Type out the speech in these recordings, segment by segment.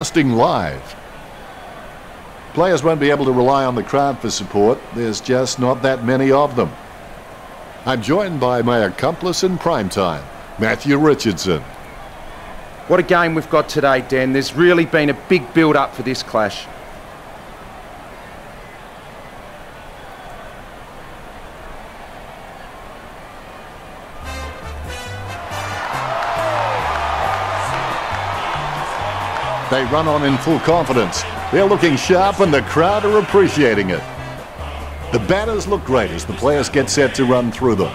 Broadcasting live. Players won't be able to rely on the crowd for support. There's just not that many of them. I'm joined by my accomplice in prime time, Matthew Richardson. What a game we've got today, Dan. There's really been a big build-up for this clash. They run on in full confidence. They're looking sharp and the crowd are appreciating it. The batters look great as the players get set to run through them.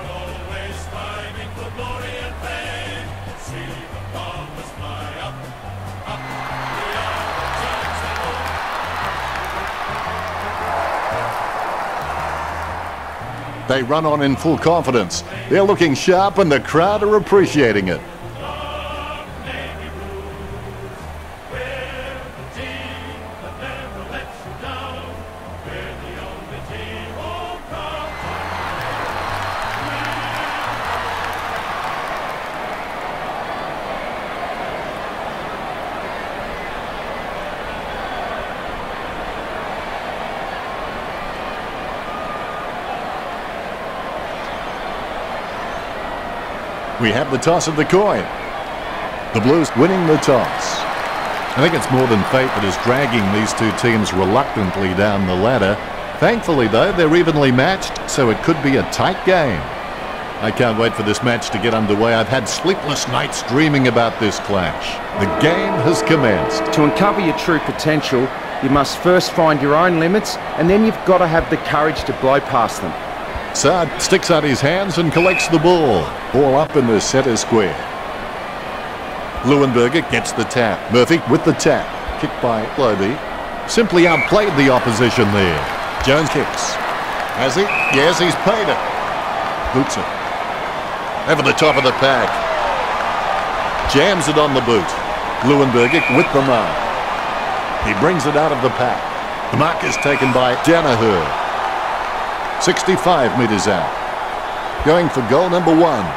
They run on in full confidence. They're looking sharp and the crowd are appreciating it. We have the toss of the coin. The Blues winning the toss. I think it's more than fate that is dragging these two teams reluctantly down the ladder. Thankfully, though, they're evenly matched, so it could be a tight game. I can't wait for this match to get underway. I've had sleepless nights dreaming about this clash. The game has commenced. To uncover your true potential, you must first find your own limits, and then you've got to have the courage to blow past them. Saad sticks out his hands and collects the ball. Ball up in the centre square. Leuenberger gets the tap. Murphy with the tap. Kicked by Lobe. Simply outplayed the opposition there. Jones kicks. Has he? Yes, he's paid it. Boots it. Over the top of the pack. Jams it on the boot. Leuenberger with the mark. He brings it out of the pack. The mark is taken by Daniher. 65 metres out. Going for goal number one.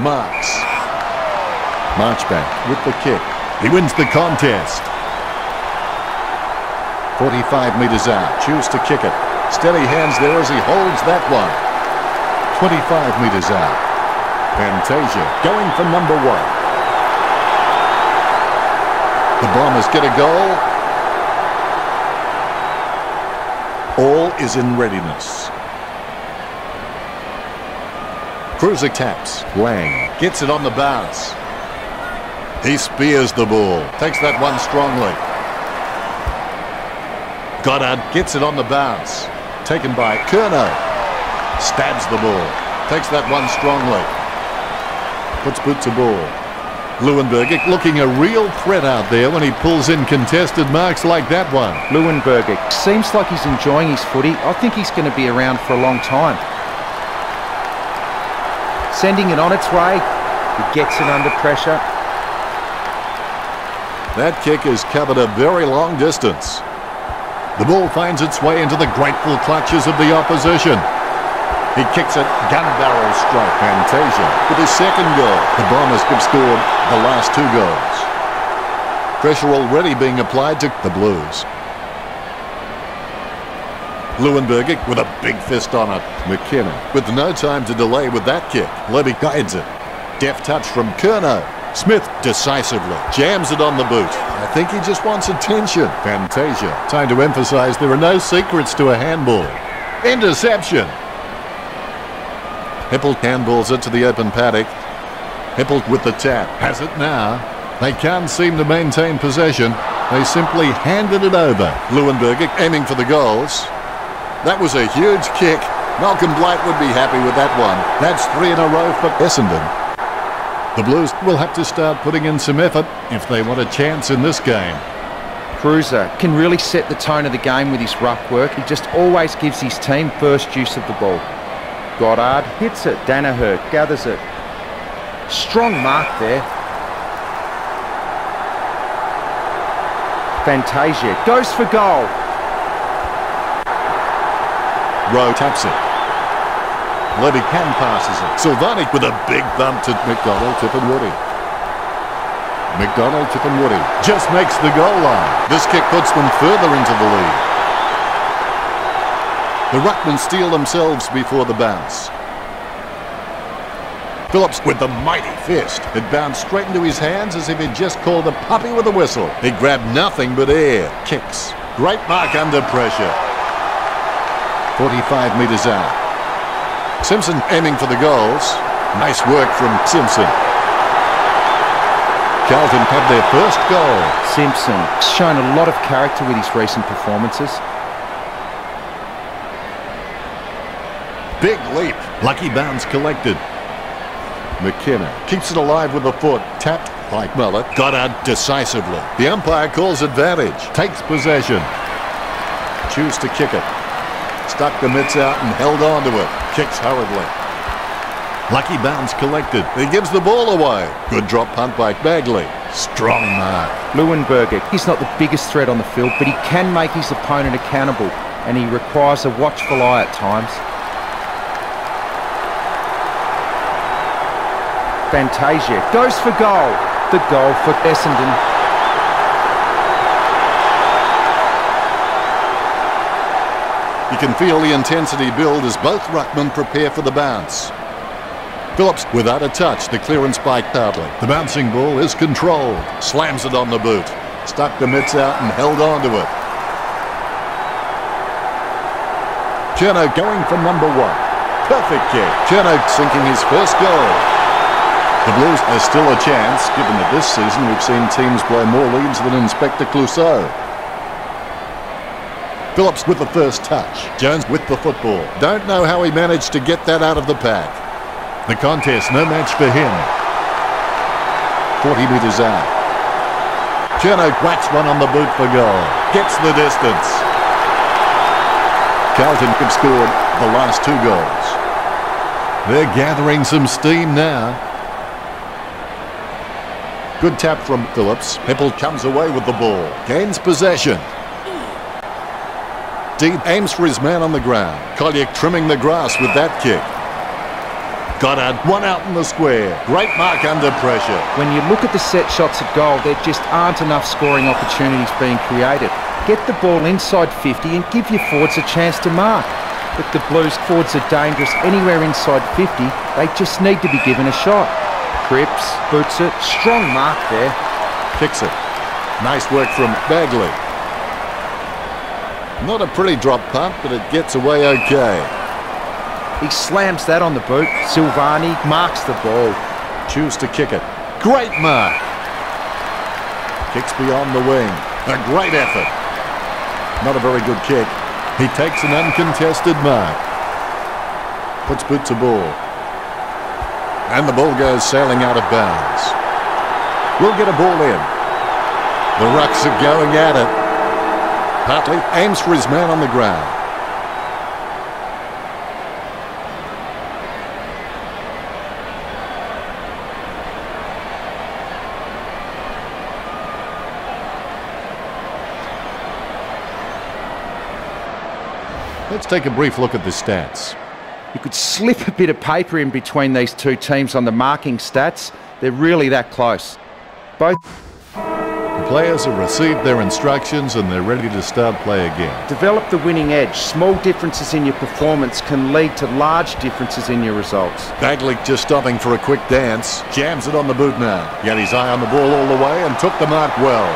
Marks. Marchbank with the kick. He wins the contest. 45 metres out. Choose to kick it. Steady hands there as he holds that one. 25 metres out. Fantasia going for number one. The Bombers get a goal. All is in readiness. Kreuzer taps. Lang gets it on the bounce. He spears the ball. Takes that one strongly. Goddard gets it on the bounce. Taken by Curnow. Stabs the ball. Takes that one strongly. Puts boot to ball. Leuenberger looking a real threat out there when he pulls in contested marks like that one. Leuenberger seems like he's enjoying his footy. I think he's going to be around for a long time. Sending it on its way. He gets it under pressure. That kick has covered a very long distance. The ball finds its way into the grateful clutches of the opposition. He kicks it, gun barrel strike, Fantasia with his second goal. The Bombers have scored the last two goals. Pressure already being applied to the Blues. Leuenberger with a big fist on it. McKenna with no time to delay with that kick. Levy guides it. Deft touch from Curnow. Smith decisively jams it on the boot. I think he just wants attention. Fantasia. Time to emphasize there are no secrets to a handball. Interception. Heppell handballs it to the open paddock. Heppell with the tap. Has it now. They can't seem to maintain possession. They simply handed it over. Leuenberger aiming for the goals. That was a huge kick. Malcolm Blight would be happy with that one. That's three in a row for Essendon. The Blues will have to start putting in some effort if they want a chance in this game. Kreuzer can really set the tone of the game with his rough work. He just always gives his team first use of the ball. Goddard hits it. Daniher gathers it. Strong mark there. Fantasia goes for goal. Rowe taps it. Levy can passes it. Silvagni with a big thump to McDonald-Tipungwuti. McDonald to Woody. Just makes the goal line. This kick puts them further into the lead. The Ruckmen steal themselves before the bounce. Phillips with the mighty fist. It bounced straight into his hands as if he'd just called a puppy with a whistle. He grabbed nothing but air. Kicks. Great mark under pressure. 45 metres out. Simpson aiming for the goals. Nice work from Simpson. Carlton have their first goal. Simpson shown a lot of character with his recent performances. Big leap. Lucky bounce collected. McKenna keeps it alive with a foot. Tapped by Muller. Got out decisively. The umpire calls advantage. Takes possession. Choose to kick it. Stuck the mitts out and held on to it. Kicks hurriedly. Lucky bounce collected. He gives the ball away. Good drop punt by Bagley. Strong mark. Leuenberger, he's not the biggest threat on the field, but he can make his opponent accountable, and he requires a watchful eye at times. Fantasia goes for goal. The goal for Essendon. You can feel the intensity build as both ruckmen prepare for the bounce. Phillips without a touch, the clearance by Cloudley. The bouncing ball is controlled. Slams it on the boot. Stuck the mitts out and held on to it. Cherno going for number one. Perfect kick. Cherno sinking his first goal. The Blues are still a chance, given that this season we've seen teams blow more leads than Inspector Clouseau. Phillips with the first touch. Jones with the football. Don't know how he managed to get that out of the pack. The contest, no match for him. 40 metres out. Cherno whacks one on the boot for goal. Gets the distance. Carlton have scored the last two goals. They're gathering some steam now. Good tap from Phillips. Heppell comes away with the ball. Gains possession. Deep aims for his man on the ground. Collier trimming the grass with that kick. Goddard, one out in the square. Great mark under pressure. When you look at the set shots at goal, there just aren't enough scoring opportunities being created. Get the ball inside 50 and give your forwards a chance to mark. If the Blues forwards are dangerous anywhere inside 50, they just need to be given a shot. Cripps boots it. Strong mark there. Kicks it. Nice work from Bagley. Not a pretty drop punt, but it gets away okay. He slams that on the boot. Silvagni marks the ball. Choose to kick it. Great mark. Kicks beyond the wing. A great effort. Not a very good kick. He takes an uncontested mark. Puts boot to ball. And the ball goes sailing out of bounds. We'll get a ball in. The Rucks are going at it. Hartley aims for his man on the ground. Let's take a brief look at the stats. You could slip a bit of paper in between these two teams on the marking stats. They're really that close. Both The players have received their instructions and they're ready to start play again. develop the winning edge. Small differences in your performance can lead to large differences in your results. Bagley just stopping for a quick dance. Jams it on the boot now. He had his eye on the ball all the way and took the mark well.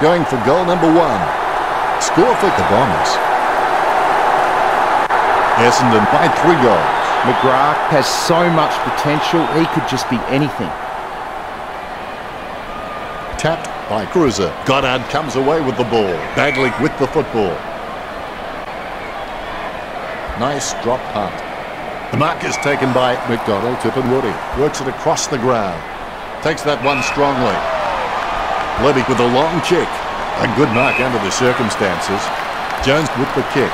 Going for goal number one. Score for the Bombers. Essendon by three goals. McGrath has so much potential, he could just be anything. Tapped by Kreuzer. Goddard comes away with the ball. Bagley with the football. Nice drop punt. The mark is taken by McDonald-Tipungwuti. Works it across the ground. Takes that one strongly. Levy with a long kick. A good mark under the circumstances. Jones with the kick.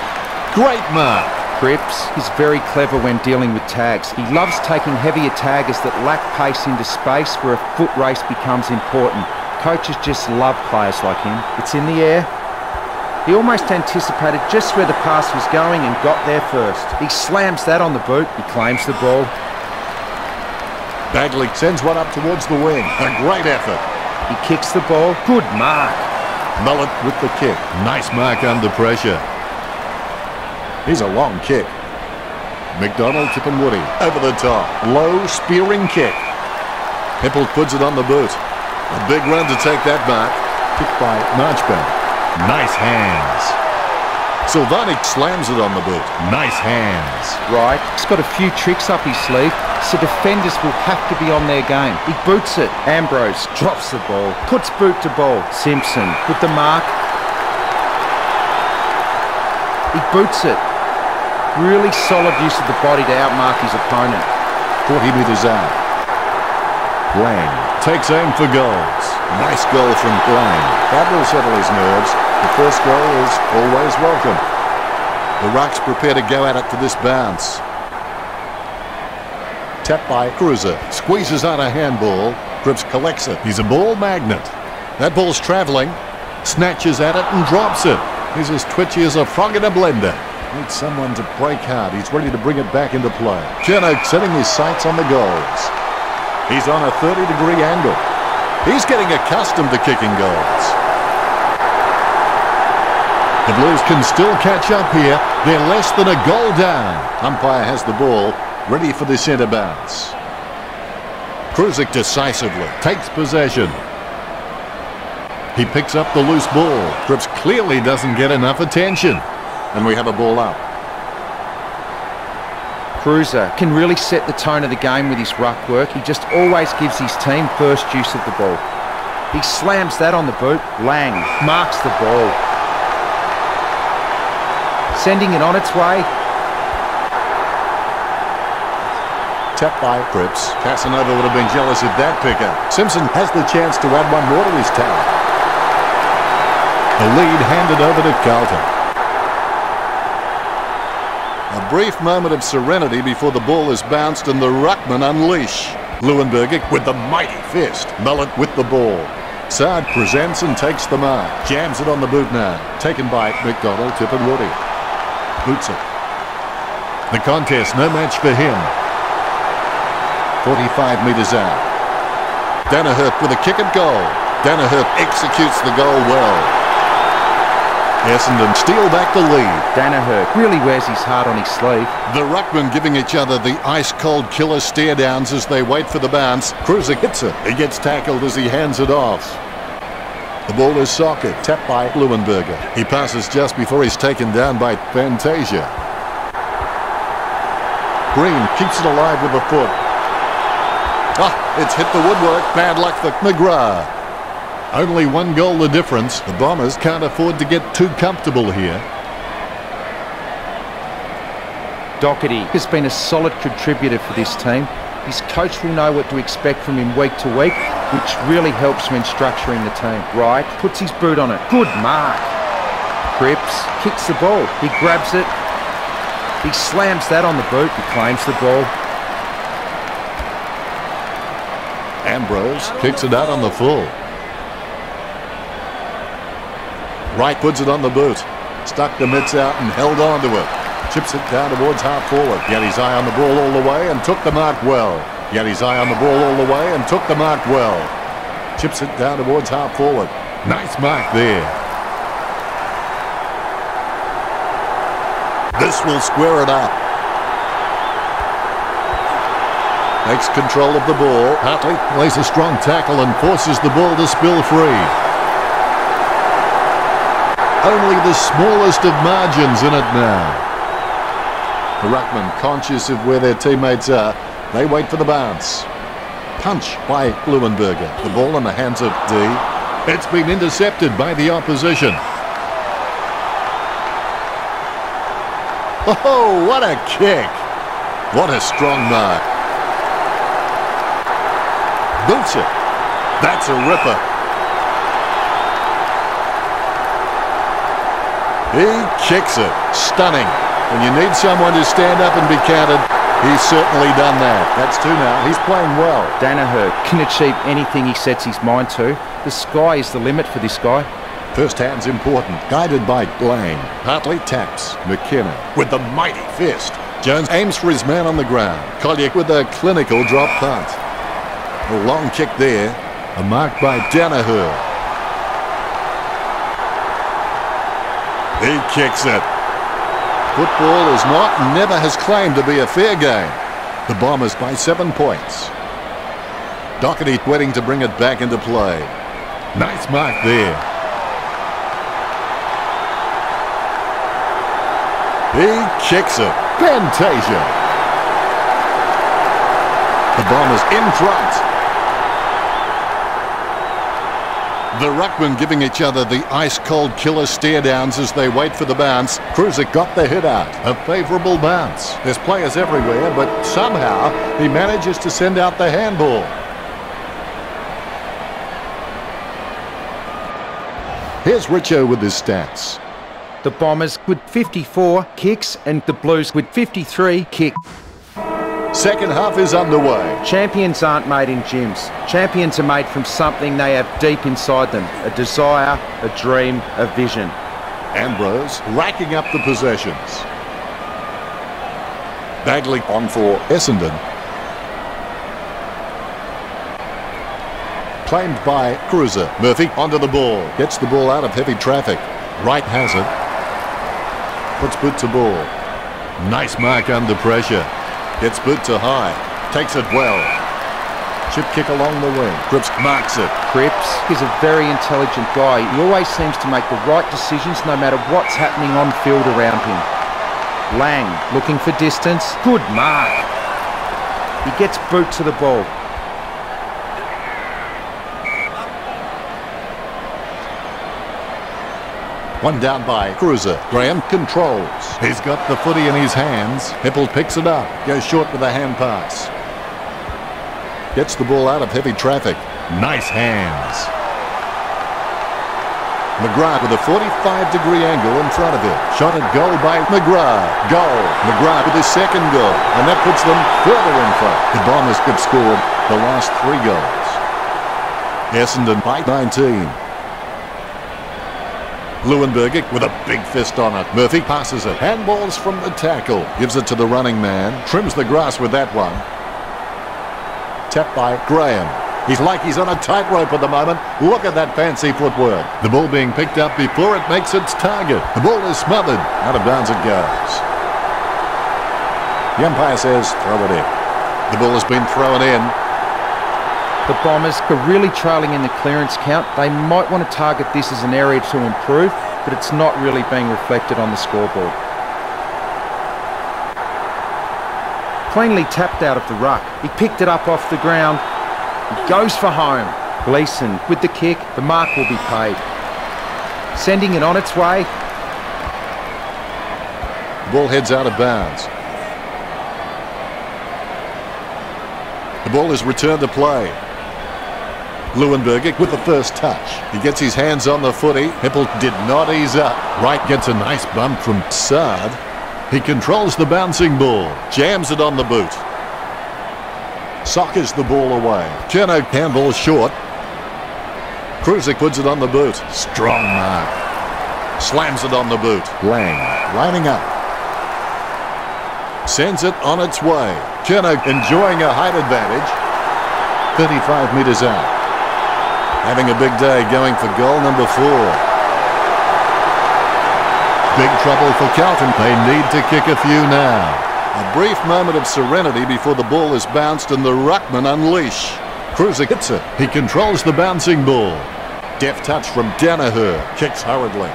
Great mark. Cripps is very clever when dealing with tags. He loves taking heavier taggers that lack pace into space where a foot race becomes important. Coaches just love players like him. It's in the air. He almost anticipated just where the pass was going and got there first. He slams that on the boot. He claims the ball. Bagley sends one up towards the wing. A great effort. He kicks the ball. Good mark. Mullet with the kick. Nice mark under pressure. Here's a long kick. McDonald-Tipungwuti over the top. Low spearing kick. Heppell puts it on the boot. A big run to take that back. Kicked by Marchbank. Nice hands. Silvagni slams it on the boot. Nice hands. Right. He's got a few tricks up his sleeve, so defenders will have to be on their game. He boots it. Ambrose drops the ball. Puts boot to ball. Simpson with the mark. He boots it. Really solid use of the body to outmark his opponent. 40 metres out. Lang takes aim for goals. Nice goal from Lang. That will settle his nerves. The first goal is always welcome. The Rucks prepare to go at it for this bounce. Tapped by Kreuzer. Squeezes out a handball. Cripps collects it. He's a ball magnet. That ball's travelling. Snatches at it and drops it. He's as twitchy as a frog in a blender. Needs someone to break hard. He's ready to bring it back into play. Cherno setting his sights on the goals. He's on a 30-degree angle. He's getting accustomed to kicking goals. The Blues can still catch up here. They're less than a goal down. Umpire has the ball, ready for the centre bounce. Kreuzer decisively takes possession. He picks up the loose ball. Cripps clearly doesn't get enough attention. And we have a ball up. Kreuzer can really set the tone of the game with his ruck work. He just always gives his team first use of the ball. He slams that on the boot. Lang marks the ball. Sending it on its way. Tapped by Cripps. Casanova would have been jealous of that pickup. Simpson has the chance to add one more to his tally. The lead handed over to Carlton. Brief moment of serenity before the ball is bounced and the Ruckman unleash. Leuenberger with the mighty fist. Mullet with the ball. Saad presents and takes the mark. Jams it on the boot now. Taken by McDonald-Tipungwuti. Boots it. The contest, no match for him. 45 metres out. Daniher with a kick at goal. Daniher executes the goal well. Essendon steal back the lead. Daniher really wears his heart on his sleeve. The Ruckman giving each other the ice-cold killer stare downs as they wait for the bounce. Kreuzer hits it. He gets tackled as he hands it off. The ball is socket, tapped by Leuenberger. He passes just before he's taken down by Fantasia. Green keeps it alive with a foot. Ah, it's hit the woodwork. Bad luck for McGrath. Only one goal the difference. The Bombers can't afford to get too comfortable here. Doherty has been a solid contributor for this team. His coach will know what to expect from him week to week, which really helps when structuring the team. Right, puts his boot on it. Good mark. Cripps kicks the ball. He grabs it. He slams that on the boot. He claims the ball. Ambrose kicks it out on the full. Wright puts it on the boot. Stuck the mitts out and held on to it. Chips it down towards half forward. He had his eye on the ball all the way and took the mark well. He had his eye on the ball all the way and took the mark well. Chips it down towards half forward. Nice mark there. This will square it up. Takes control of the ball. Hartley plays a strong tackle and forces the ball to spill free. Only the smallest of margins in it now. The Ruckman, conscious of where their teammates are, they wait for the bounce. Punch by Leuenberger. The ball in the hands of D. It's been intercepted by the opposition. Oh, what a kick! What a strong mark. Boots it. That's a ripper. He kicks it. Stunning. When you need someone to stand up and be counted, he's certainly done that. That's two now. He's playing well. Daniher can achieve anything he sets his mind to. The sky is the limit for this guy. First hand's important. Guided by Lang. Hartley taps. McKenna with the mighty fist. Jones aims for his man on the ground. Collier with a clinical drop punt. A long kick there. A mark by Daniher. He kicks it. Football is not and never has claimed to be a fair game. The Bombers by seven points. Doherty waiting to bring it back into play. Nice mark there. He kicks it. Fantasia. The Bombers in front. The Ruckman giving each other the ice-cold killer stare-downs as they wait for the bounce. Kreuzer got the hit out. A favourable bounce. There's players everywhere, but somehow he manages to send out the handball. Here's Richo with his stats. The Bombers with 54 kicks and the Blues with 53 kicks. Second half is underway. Champions aren't made in gyms. Champions are made from something they have deep inside them. A desire, a dream, a vision. Ambrose racking up the possessions. Bagley on for Essendon. Claimed by Kreuzer. Murphy onto the ball. Gets the ball out of heavy traffic. Wright has it. Puts boot to ball. Nice mark under pressure. Gets boot to high. Takes it well. Chip kick along the wing. Cripps marks it. Cripps is a very intelligent guy. He always seems to make the right decisions no matter what's happening on field around him. Lang looking for distance. Good mark. He gets boot to the ball. One down by Kreuzer. Graham controls. He's got the footy in his hands. Heppell picks it up. Goes short with a hand pass. Gets the ball out of heavy traffic. Nice hands. McGrath with a 45 degree angle in front of him. Shot at goal by McGrath. Goal. McGrath with his second goal. And that puts them further in front. The Bombers have scored the last three goals. Essendon by 19. Leuenberger with a big fist on it. Murphy passes it. Handballs from the tackle. Gives it to the running man. Trims the grass with that one. Tapped by Graham. He's like he's on a tightrope at the moment. Look at that fancy footwork. The ball being picked up before it makes its target. The ball is smothered. Out of bounds it goes. The umpire says throw it in. The ball has been thrown in. The Bombers are really trailing in the clearance count. They might want to target this as an area to improve, but it's not really being reflected on the scoreboard. Cleanly tapped out of the ruck. He picked it up off the ground. He goes for home. Gleeson with the kick. The mark will be paid. Sending it on its way. Ball heads out of bounds. The ball is returned to play. Leuenberger with the first touch. He gets his hands on the footy. Heppell did not ease up. Wright gets a nice bump from Saad. He controls the bouncing ball. Jams it on the boot. Sockers the ball away. Cherno handball short. Kreuzer puts it on the boot. Strong mark. Slams it on the boot. Lang lining up. Sends it on its way. Cherno enjoying a height advantage. 35 metres out. Having a big day going for goal number four. Big trouble for Carlton. They need to kick a few now. A brief moment of serenity before the ball is bounced and the Ruckman unleash. Kreuzer hits it. He controls the bouncing ball. Deft touch from Daniher. Kicks hurriedly.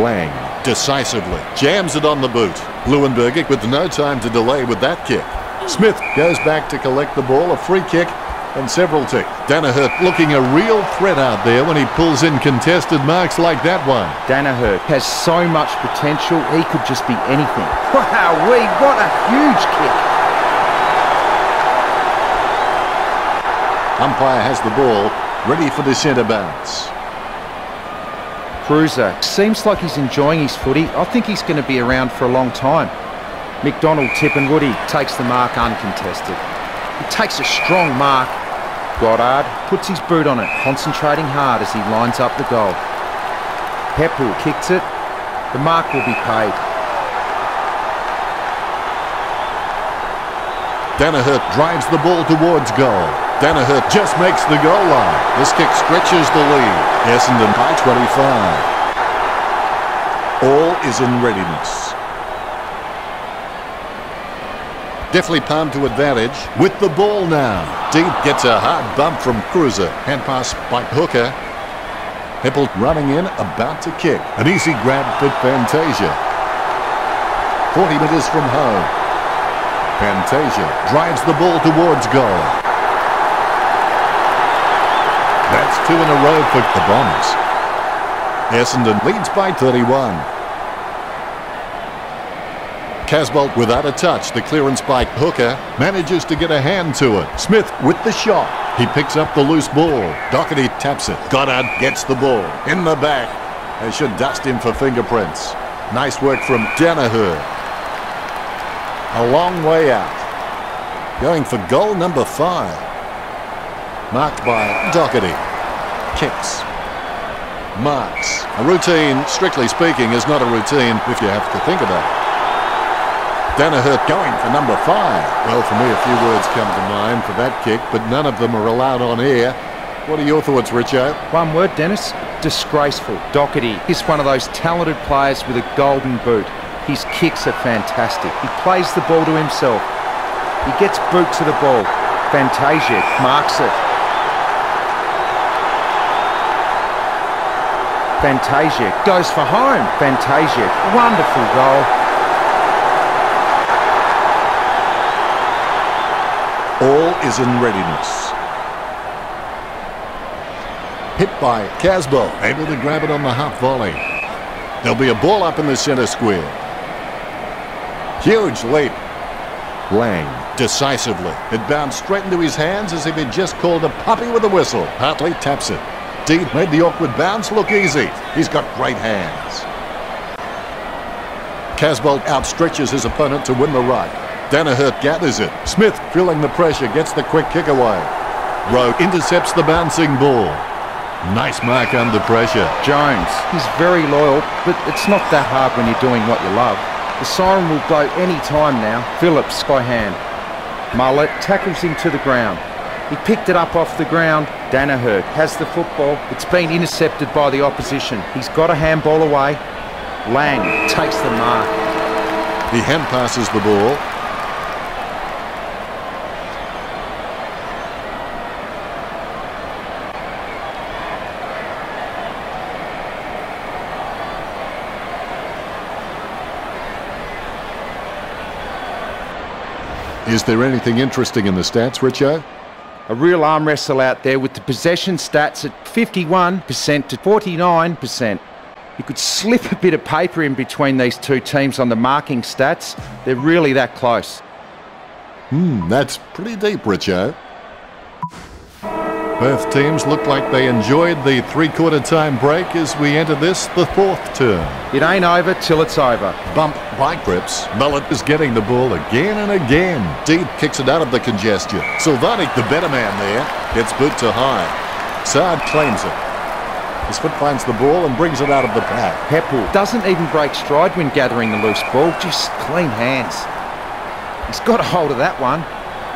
Lang decisively jams it on the boot. Leuenberger with no time to delay with that kick. Smith goes back to collect the ball. A free kick and several tick. Daniher looking a real threat out there when he pulls in contested marks like that one. Daniher has so much potential, he could just be anything. Wow, we what a huge kick. Umpire has the ball, ready for the centre bounce. Kreuzer seems like he's enjoying his footy. I think he's going to be around for a long time. McDonald-Tipungwuti takes the mark uncontested. He takes a strong mark Goddard puts his boot on it, concentrating hard as he lines up the goal. Heppell kicks it. The mark will be paid. Daniher drives the ball towards goal. Daniher just makes the goal line. This kick stretches the lead. Essendon by 25. All is in readiness. Definitely palm to advantage with the ball now. Deep gets a hard bump from Kreuzer. Hand pass by Hooker. Heppell running in, about to kick. An easy grab for Fantasia. 40 metres from home. Fantasia drives the ball towards goal. That's two in a row for the Bombers. Essendon leads by 31. Casboult without a touch. The clearance by Hooker manages to get a hand to it. Smith with the shot. He picks up the loose ball. Doherty taps it. Goddard gets the ball. In the back. They should dust him for fingerprints. Nice work from Daniher. A long way out. Going for goal number five. Marked by Doherty. Kicks. Marks. A routine, strictly speaking, is not a routine if you have to think about it. Daniher going for number five. Well, for me, a few words come to mind for that kick, but none of them are allowed on air. What are your thoughts, Richo? One word, Dennis. Disgraceful. Doherty He's one of those talented players with a golden boot. His kicks are fantastic. He plays the ball to himself. He gets boot to the ball. Fantasia marks it. Fantasia goes for home. Fantasia, wonderful goal. All is in readiness. Hit by Casbo, able to grab it on the half volley. There'll be a ball up in the centre square. Huge leap. Lang, decisively. It bounced straight into his hands as if he'd just called a puppy with a whistle. Hartley taps it. Deed made the awkward bounce look easy. He's got great hands. Casboult outstretches his opponent to win the right. Daniher gathers it. Smith, feeling the pressure, gets the quick kick away. Rowe intercepts the bouncing ball. Nice mark under pressure. Jones, he's very loyal, but it's not that hard when you're doing what you love. The siren will blow any time now. Phillips by hand. Mullet tackles him to the ground. He picked it up off the ground. Daniher has the football. It's been intercepted by the opposition. He's got a handball away. Lang takes the mark. He hand passes the ball. Is there anything interesting in the stats, Richo? A real arm wrestle out there with the possession stats at 51% to 49%. You could slip a bit of paper in between these two teams on the marking stats. They're really that close. Hmm, that's pretty deep, Richo. Both teams look like they enjoyed the three-quarter time break as we enter this, the fourth term. It ain't over till it's over. Bump by Cripps. Mullet is getting the ball again and again. Deep kicks it out of the congestion. Silvagni, the better man there, gets boot to high. Saad claims it. His foot finds the ball and brings it out of the pack. Heppell doesn't even break stride when gathering the loose ball, just clean hands. He's got a hold of that one.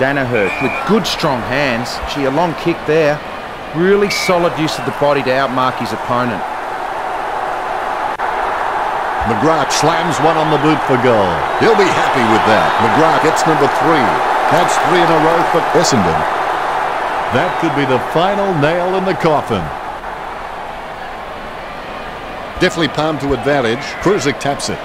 Daniher with good strong hands. Gee, a long kick there. Really solid use of the body to outmark his opponent. McGrath slams one on the boot for goal. He'll be happy with that. McGrath gets number three. That's three in a row for Essendon. That could be the final nail in the coffin. Definitely palm to advantage. Kreuzer taps it.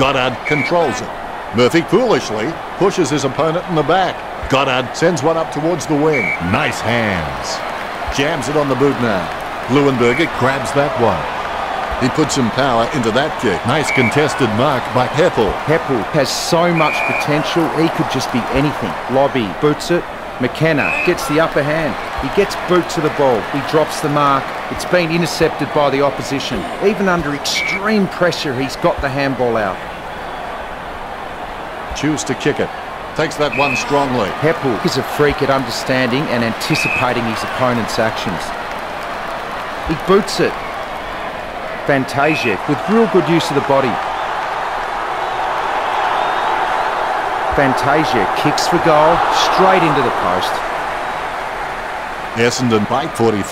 Goddard controls it. Murphy foolishly pushes his opponent in the back. Goddard sends one up towards the wing. Nice hands. Jams it on the boot now. Leuenberger grabs that one. He puts some power into that kick. Nice contested mark by Heppell. Heppell has so much potential. He could just be anything. Lobby boots it. McKenna gets the upper hand. He gets boot to the ball. He drops the mark. It's been intercepted by the opposition. Even under extreme pressure, he's got the handball out. Choose to kick it. Takes that one strongly. Heppell is a freak at understanding and anticipating his opponent's actions. He boots it. Fantasia with real good use of the body. Fantasia kicks for goal, straight into the post. Essendon by 45.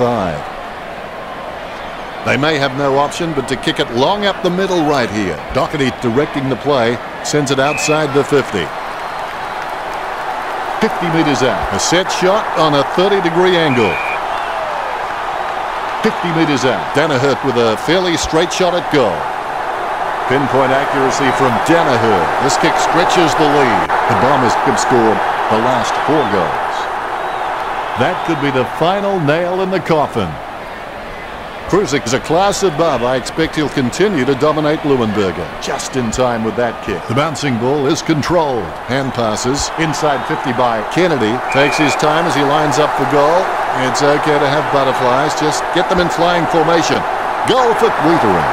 They may have no option but to kick it long up the middle right here. Doherty directing the play, sends it outside the 50. 50 metres out. A set shot on a 30 degree angle. 50 metres out. Daniher with a fairly straight shot at goal. Pinpoint accuracy from Daniher. This kick stretches the lead. The Bombers have scored the last four goals. That could be the final nail in the coffin. Kreuzer is a class above. I expect he'll continue to dominate Leuenberger. Just in time with that kick. The bouncing ball is controlled. Hand passes inside 50 by Kennedy. Takes his time as he lines up for goal. It's okay to have butterflies. Just get them in flying formation. Goal for Weitering.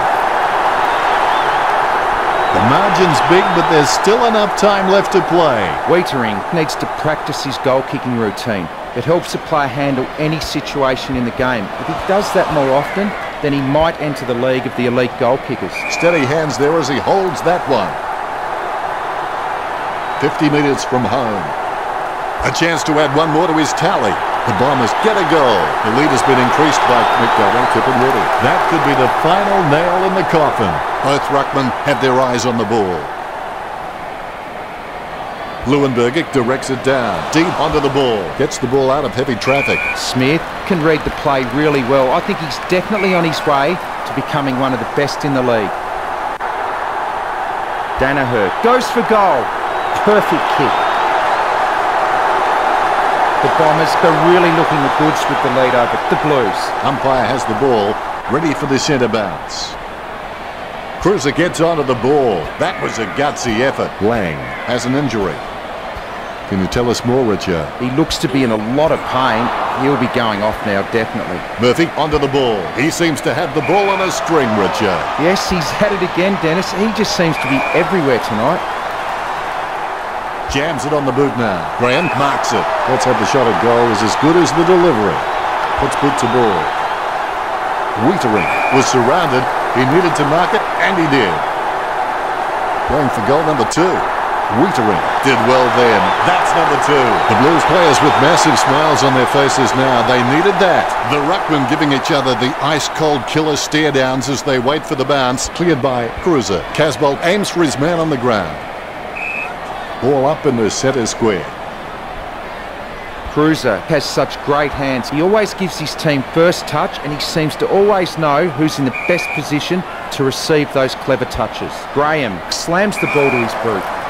The margin's big, but there's still enough time left to play. Weitering needs to practice his goal-kicking routine. It helps a player handle any situation in the game. If he does that more often, then he might enter the league of the elite goal kickers. Steady hands there as he holds that one. 50 metres from home. A chance to add one more to his tally. The Bombers get a goal. The lead has been increased by McDonald-Tipungwuti. That could be the final nail in the coffin. Both ruckmen have their eyes on the ball. Leuenberger directs it down, deep onto the ball. Gets the ball out of heavy traffic. Smith can read the play really well. I think he's definitely on his way to becoming one of the best in the league. Daniher goes for goal. Perfect kick. The Bombers are really looking the goods with the lead over the Blues. Umpire has the ball, ready for the centre bounce. Kreuzer gets onto the ball. That was a gutsy effort. Lang has an injury. Can you tell us more, Richard? He looks to be in a lot of pain. He'll be going off now, definitely. Murphy onto the ball. He seems to have the ball on a string, Richard. Yes, he's had it again, Dennis. He just seems to be everywhere tonight. Jams it on the boot now. Graham marks it. Let's have the shot at goal is as good as the delivery. Puts boot to ball. Weitering was surrounded. He needed to mark it, and he did. Going for goal number two. Weitering did well then. That's number two. The Blues players with massive smiles on their faces now. They needed that. The Ruckmen giving each other the ice-cold killer stare downs as they wait for the bounce. Cleared by Kreuzer. Casboult aims for his man on the ground. Ball up in the centre square. Kreuzer has such great hands. He always gives his team first touch and he seems to always know who's in the best position to receive those clever touches. Graham slams the ball to his boot.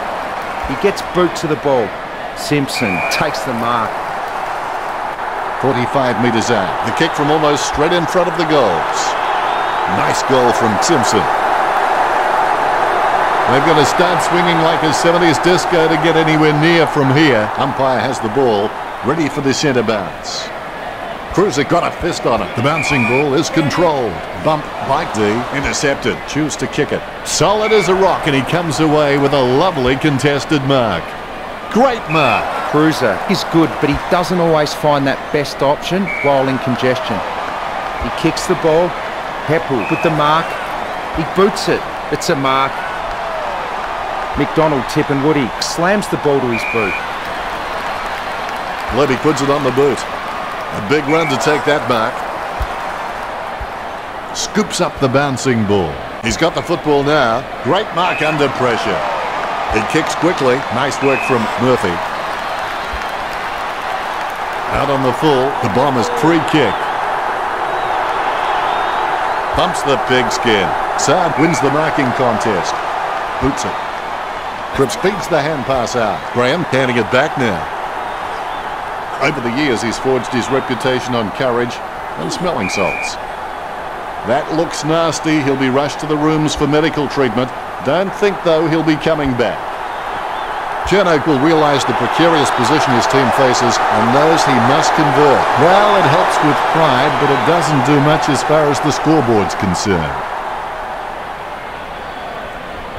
He gets boot to the ball. Simpson takes the mark. 45 metres out. The kick from almost straight in front of the goals. Nice goal from Simpson. They've got to start swinging like a 70s disco to get anywhere near from here. Umpire has the ball, ready for the centre bounce. Kreuzer got a fist on it. The bouncing ball is controlled. Bump by D. Intercepted. Choose to kick it. Solid as a rock, and he comes away with a lovely contested mark. Great mark. Kreuzer is good, but he doesn't always find that best option while in congestion. He kicks the ball. Heppell with the mark. He boots it. It's a mark. McDonald-Tipungwuti slams the ball to his boot. Levy puts it on the boot. A big run to take that back. Scoops up the bouncing ball. He's got the football now. Great mark under pressure. He kicks quickly. Nice work from Murphy. Out on the full, the Bombers free kick. Pumps the pigskin. Saad wins the marking contest. Boots it. Cripps beats the hand pass out. Graham handing it back now. Over the years, he's forged his reputation on courage and smelling salts. That looks nasty. He'll be rushed to the rooms for medical treatment. Don't think, though, he'll be coming back. Chernoak will realise the precarious position his team faces and knows he must convert. Well, it helps with pride, but it doesn't do much as far as the scoreboard's concerned.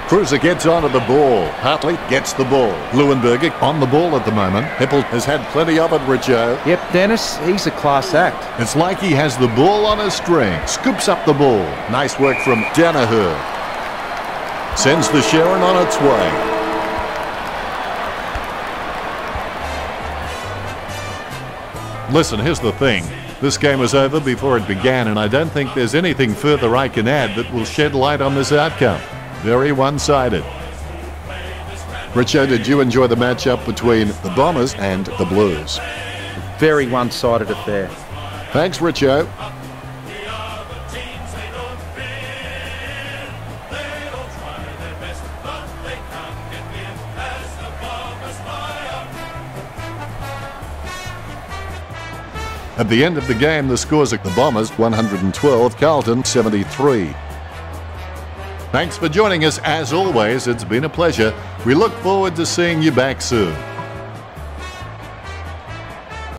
Kreuzer gets onto the ball. Hartley gets the ball. Leuenberger on the ball at the moment. Heppell has had plenty of it, Richo. Yep, Dennis, he's a class act. It's like he has the ball on a string. Scoops up the ball. Nice work from Daniher. Sends the Sherrin on its way. – Listen, here's the thing. This game is over before it began, and I don't think there's anything further I can add that will shed light on this outcome. Very one-sided. Richo, did you enjoy the matchup between the Bombers and the Blues? Very one-sided affair. Thanks, Richo. At the end of the game, the scores are the Bombers 112, Carlton 73. Thanks for joining us as always. It's been a pleasure. We look forward to seeing you back soon.